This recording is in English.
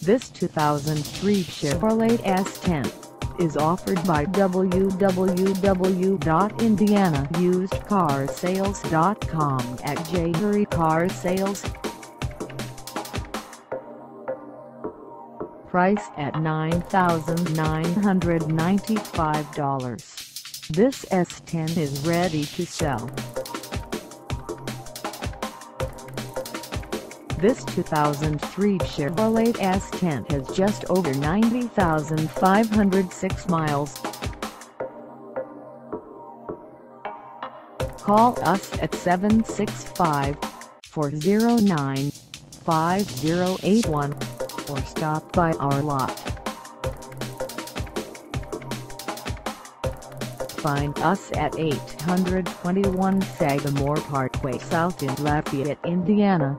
This 2003 Chevrolet S10 is offered by www.indianausedcarsales.com at J. Car Sales. Price at $9,995. This S10 is ready to sell. This 2003 Chevrolet S10 has just over 90,506 miles. Call us at 765-409-5081 or stop by our lot. Find us at 821 Sagamore Parkway South in Lafayette, Indiana